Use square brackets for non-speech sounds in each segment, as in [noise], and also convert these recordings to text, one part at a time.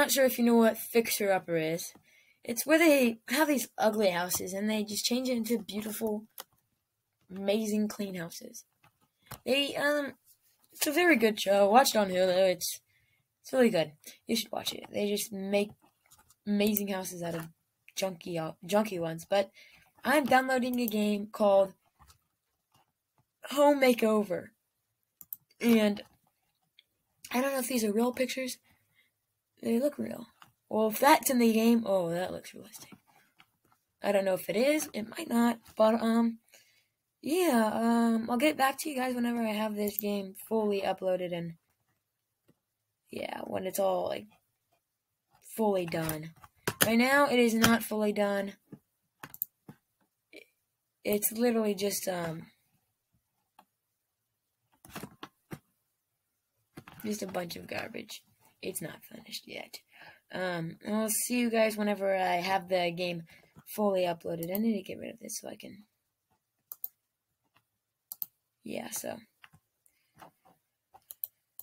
Not sure if you know what Fixer Upper is. It's where they have these ugly houses and they just change it into beautiful, amazing, clean houses. They um, it's a very good show. Watch it on Hulu. It's it's really good. You should watch it. They just make amazing houses out of junky junky ones. But I'm downloading a game called Home Makeover, and I don't know if these are real pictures. They look real. Well, if that's in the game, oh, that looks realistic. I don't know if it is. It might not. But, um, yeah, um, I'll get back to you guys whenever I have this game fully uploaded and, yeah, when it's all, like, fully done. Right now, it is not fully done. It's literally just, um, just a bunch of garbage. It's not finished yet. Um, I'll see you guys whenever I have the game fully uploaded. I need to get rid of this so I can... Yeah, so...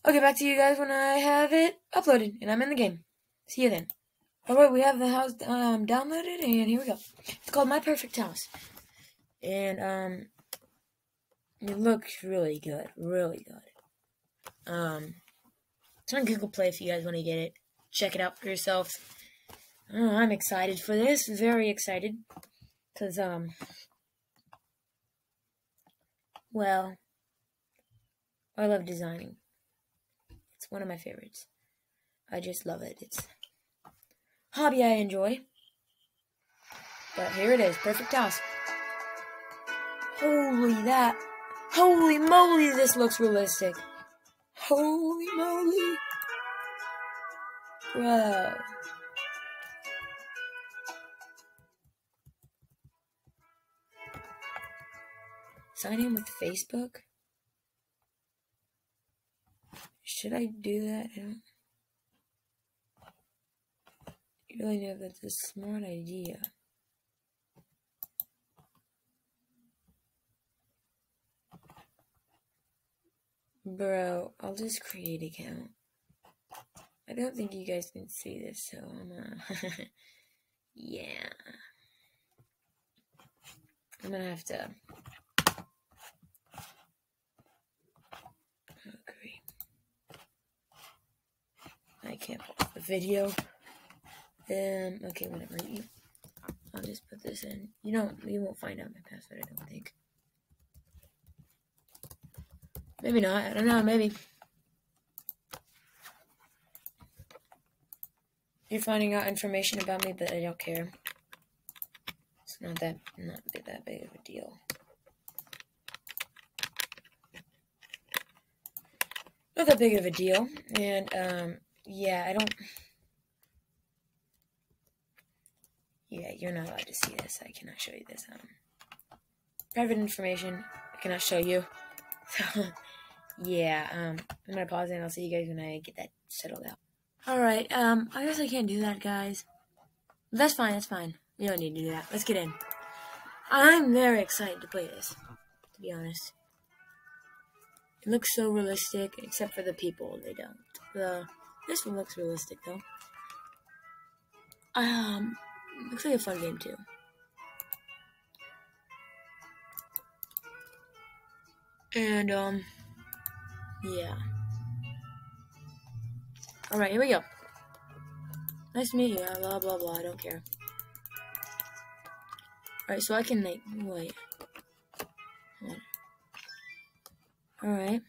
I'll get back to you guys when I have it uploaded and I'm in the game. See you then. Alright, we have the house um, downloaded and here we go. It's called My Perfect House. And, um, it looks really good. Really good. Um, it's on Google Play if you guys want to get it. Check it out for yourselves. Oh, I'm excited for this. Very excited. Because, um, well, I love designing. It's one of my favorites. I just love it. It's hobby I enjoy. But here it is. Perfect house. Holy that. Holy moly, this looks realistic. Holy moly. Bro. Sign in with Facebook? Should I do that? I don't really know that's a smart idea. Bro, I'll just create account. I don't think you guys can see this, so I'm uh [laughs] yeah. I'm gonna have to agree. I can't pause the video. Um okay, whatever. You I'll just put this in. You don't you won't find out my password, I don't think. Maybe not. I don't know. Maybe. You're finding out information about me, but I don't care. It's not that not that big of a deal. Not that big of a deal. And um yeah, I don't Yeah, you're not allowed to see this. I cannot show you this. Um private information I cannot show you. [laughs] So yeah, um, I'm gonna pause and I'll see you guys when I get that settled out. Alright, um, I guess I can't do that, guys. That's fine, that's fine. You don't need to do that. Let's get in. I'm very excited to play this, to be honest. It looks so realistic, except for the people, they don't. The This one looks realistic, though. Um, looks like a fun game, too. And, um... Yeah. Alright, here we go. Nice to meet you. Blah, blah, blah. I don't care. Alright, so I can make... Wait. Alright.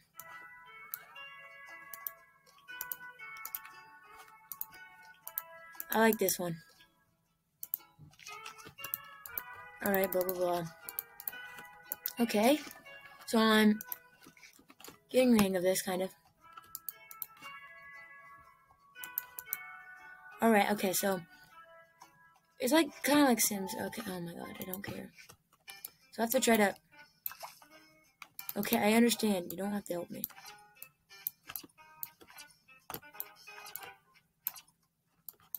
I like this one. Alright, blah, blah, blah. Okay. So I'm getting the hang of this, kind of. Alright, okay, so it's like kind of like Sims. Okay, oh my god, I don't care. So I have to try to. Okay, I understand. You don't have to help me.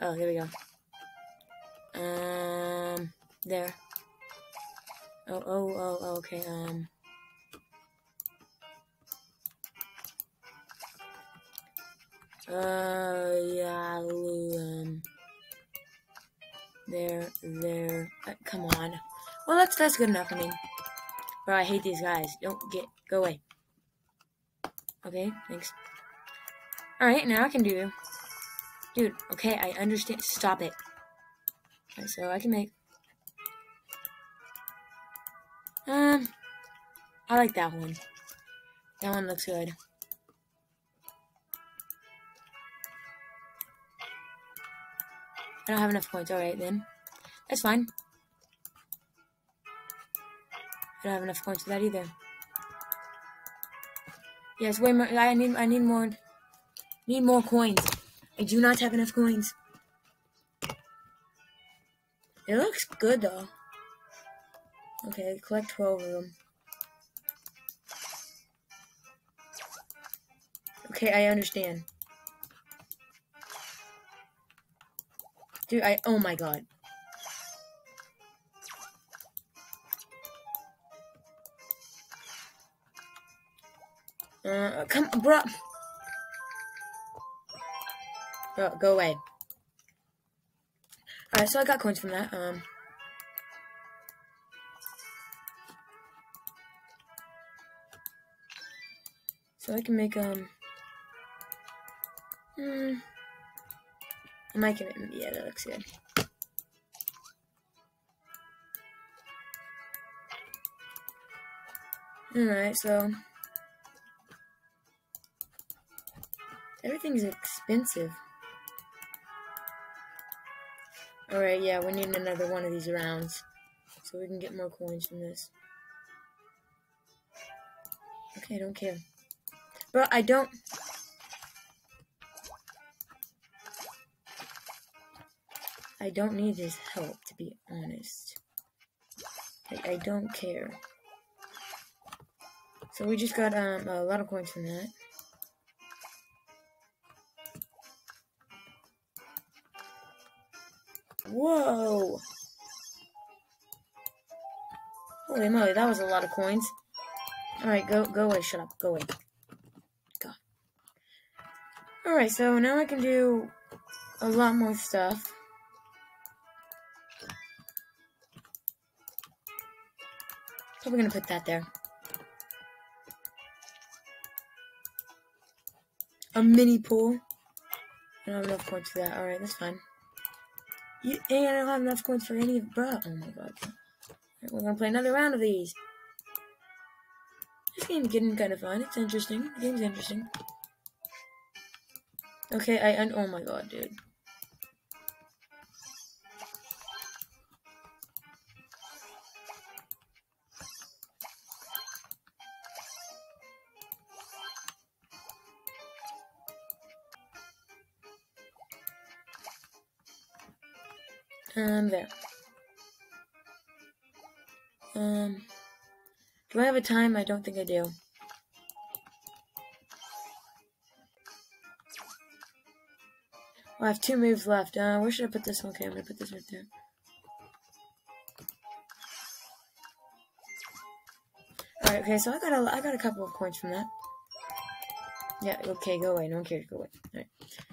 Oh, here we go. Um, there. Oh, oh, oh okay, um. Uh, yeah, um, there, there. Uh, come on. Well, that's that's good enough. I mean, bro, I hate these guys. Don't get go away. Okay, thanks. All right, now I can do. Dude, okay, I understand. Stop it. So I can make. Um, I like that one. That one looks good. I don't have enough points. Alright, then. That's fine. I don't have enough points for that either. Yes, way more. I need. I need more. Need more coins. I do not have enough coins. It looks good though. Okay, collect twelve of them. Okay, I understand. Dude, I. Oh my god. Uh, come, bro. Bro, go away. Alright, so I got coins from that. Um. So I can make, um. Hmm. Might give it. Yeah, that looks good. Alright, so. Everything's expensive. Alright, yeah, we need another one of these rounds. So we can get more coins from this. Okay, I don't care. Bro, I don't... I don't need his help, to be honest. I, I don't care. So we just got um, a lot of coins from that. Whoa! Holy moly, that was a lot of coins. Alright, go go away, shut up, go away. God. Alright, so now I can do a lot more stuff. Probably gonna put that there. A mini pool. I don't have enough coins for that. Alright, that's fine. You, and I don't have enough coins for any of bruh. Oh my god. Right, we're gonna play another round of these. This game's getting kind of fun. It's interesting. The game's interesting. Okay, I un- oh my god, dude. Um, there. Um, do I have a time? I don't think I do. Oh, I have two moves left. Uh, where should I put this? One? Okay, I'm gonna put this right there. Alright, okay, so I got a, I got a couple of coins from that. Yeah, okay, go away. No one cares. Go away. Alright.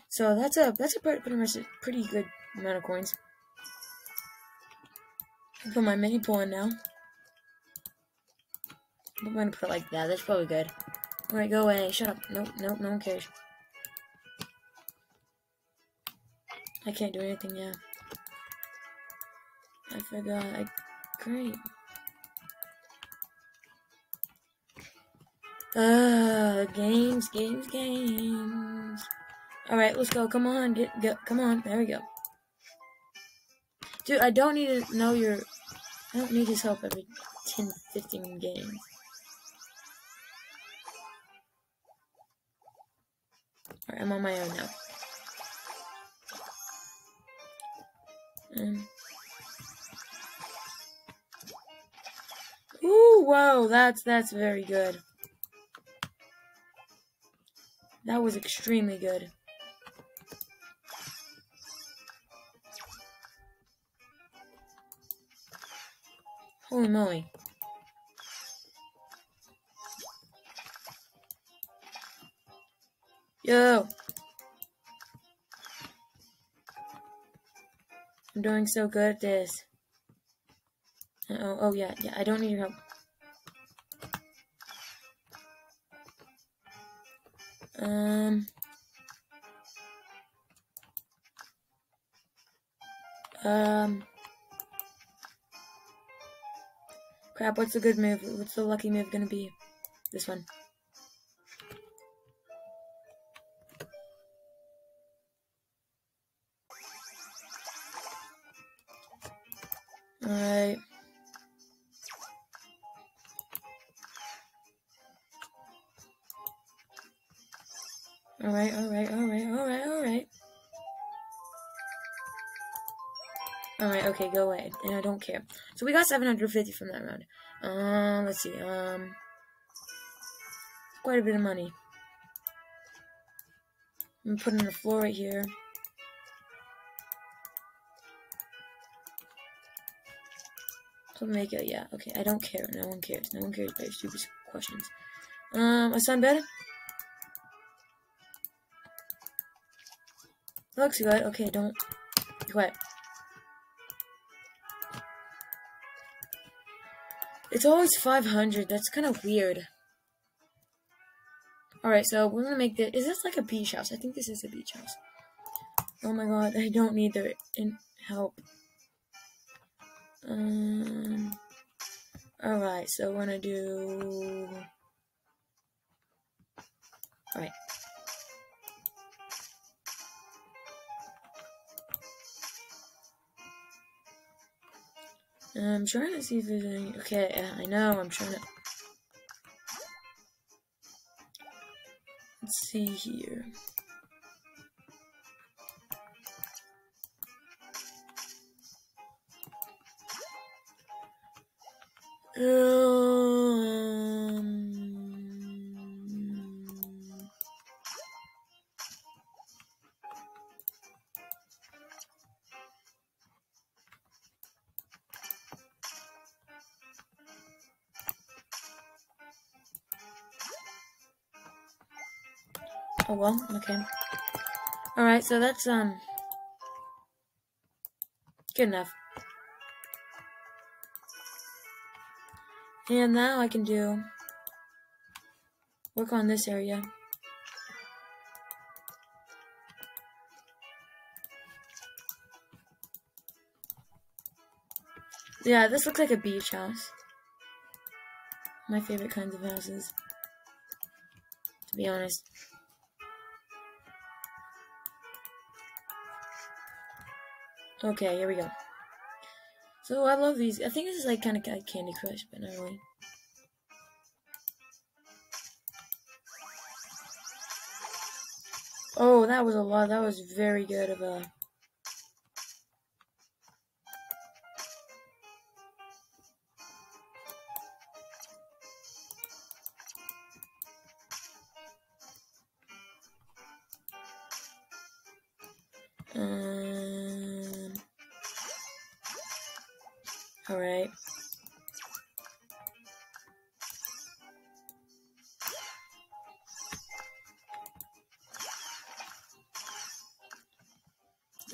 So that's a that's a pretty, pretty much a pretty good amount of coins. I put my mini pool in now. I'm gonna put it like that. That's probably good. Alright, go away. Shut up. Nope, nope, no one cares. I can't do anything yet. I forgot. I, great. Uh, games, games, games. Alright, let's go. Come on, get, get, come on. There we go. Dude, I don't need to know your I don't need his help every 10, 15 games. Alright, I'm on my own now. Um. Ooh, whoa, that's that's very good. That was extremely good. Holy moly. Yo! I'm doing so good at this. Uh oh, oh yeah, yeah, I don't need your help. Um... Um... Crap, what's the good move? What's the lucky move gonna be? This one. Alright. Alright, alright, alright, alright, alright. Alright, okay, go away. And I don't care. So we got 750 from that round. Um, let's see. Um, quite a bit of money. I'm putting the floor right here. So make it, yeah, okay, I don't care. No one cares. No one cares about your stupid questions. Um, a sunbed? Looks good. Okay, don't quiet. It's always 500. That's kind of weird. Alright, so we're gonna make this. Is this like a beach house? I think this is a beach house. Oh my god, I don't need their help. Um. Alright, so we're gonna do. Alright. I'm trying to see if there's any. Okay, I know, I'm trying to. Let's see here. Um. Oh well, okay. Alright, so that's, um, good enough. And now I can do, work on this area. Yeah, this looks like a beach house. My favorite kinds of houses. To be honest. Okay, here we go. So I love these. I think this is like kind of like Candy Crush, but not really. Oh, that was a lot. That was very good of a.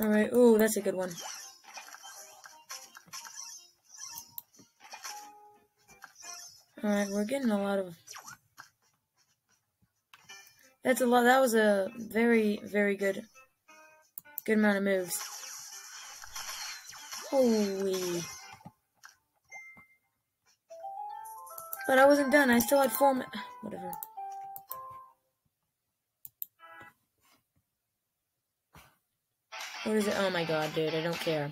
All right. Oh, that's a good one. All right, we're getting a lot of. That's a lot. That was a very, very good, good amount of moves. Holy. But I wasn't done. I still had four. Whatever. What is it? Oh my god, dude. I don't care.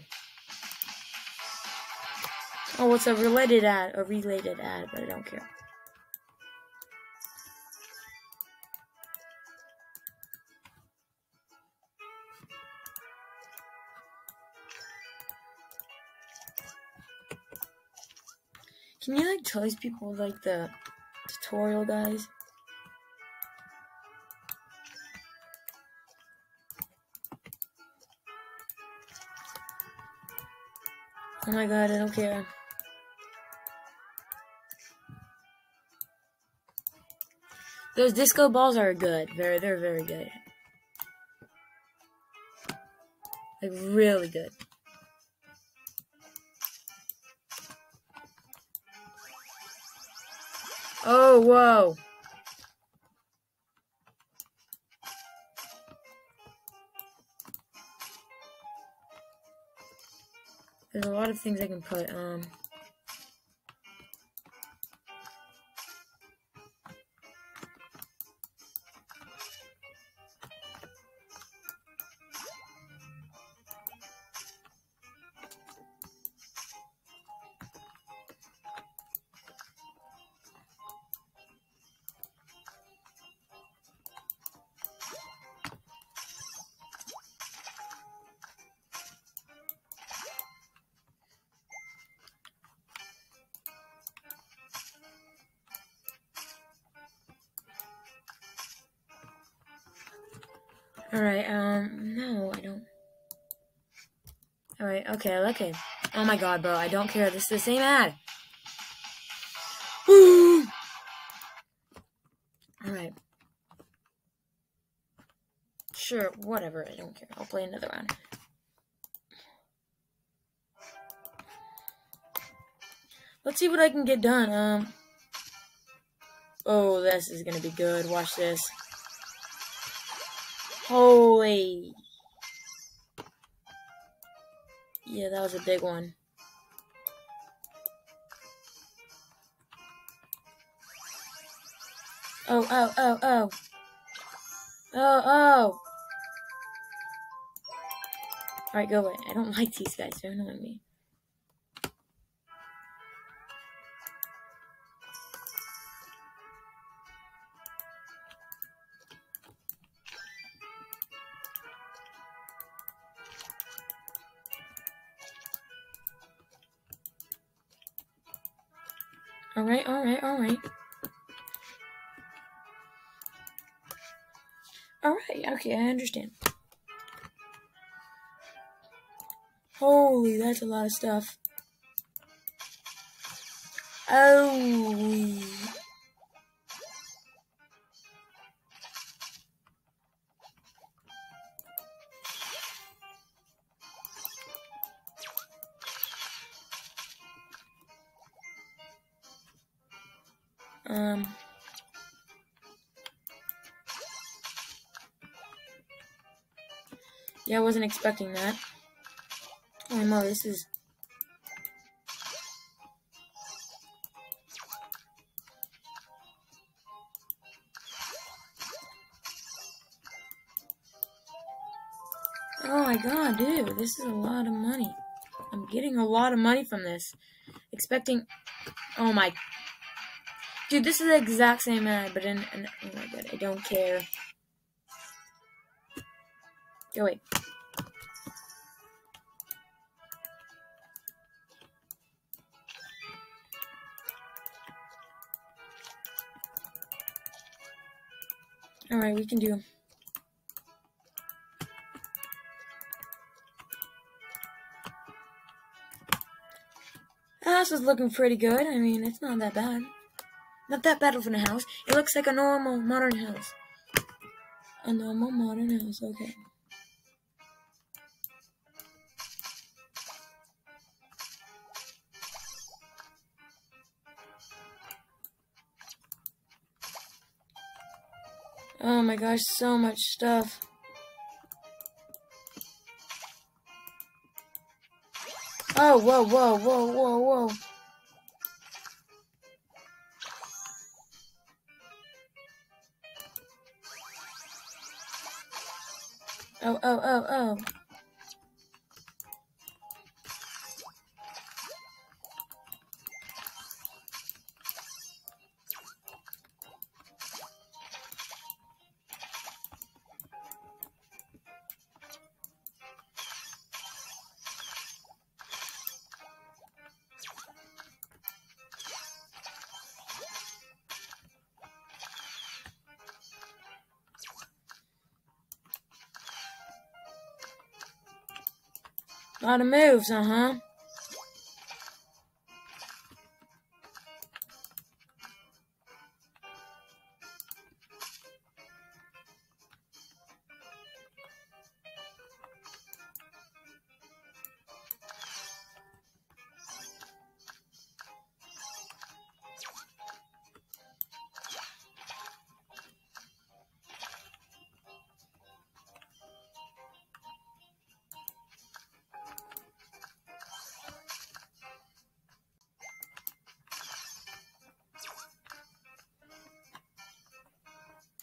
Oh, it's a related ad. A related ad, but I don't care. Can you like tell these people like the tutorial guys? Oh my god, I don't care. Those disco balls are good. Very, they're very good. Like, really good. Oh, whoa. There's a lot of things I can put. Um. Alright, um, no, I don't. Alright, okay, okay. Oh my god, bro, I don't care. This is the same ad. [sighs] Alright. Sure, whatever, I don't care. I'll play another round. Let's see what I can get done. Um. Oh, this is gonna be good. Watch this. Holy. Yeah, that was a big one. Oh, oh, oh, oh. Oh, oh. Alright, go away. I don't [laughs] like these guys. They're annoying me. Alright, okay, I understand. Holy, that's a lot of stuff. Oh. Um. Yeah, I wasn't expecting that. Oh no, this is. Oh my god, dude, this is a lot of money. I'm getting a lot of money from this. Expecting. Oh my Dude, this is the exact same ad, but in, in oh my god, I don't care. Go wait. Alright, we can do. House is looking pretty good. I mean, it's not that bad. Not that bad of a house. It looks like a normal modern house. A normal modern house, okay. Gosh, so much stuff. Oh, whoa, whoa, whoa, whoa, whoa. Oh, oh, oh, oh. Lot of moves, uh-huh.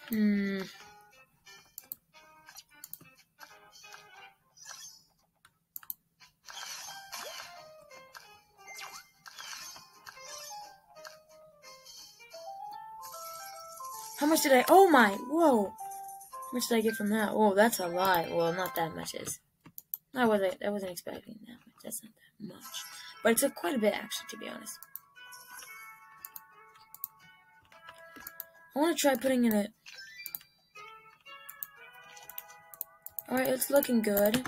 Hmm. How much did I? Oh my! Whoa! How much did I get from that? Oh, that's a lot. Well, not that much is. I wasn't. I wasn't expecting that much. That's not that much, but it took quite a bit actually, to be honest. I want to try putting in it. Alright, it's looking good.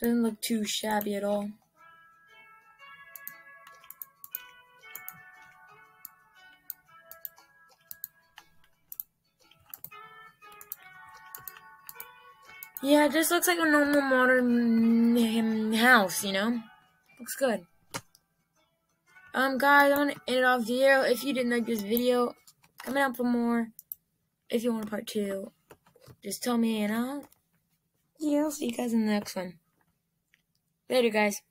Doesn't look too shabby at all. Yeah, this looks like a normal modern house, you know? Looks good. Um, guys, I'm gonna end it off here. If you didn't like this video, comment out for more. If you want a part two, just tell me and I'll, yeah, I'll see you guys in the next one. Later, guys.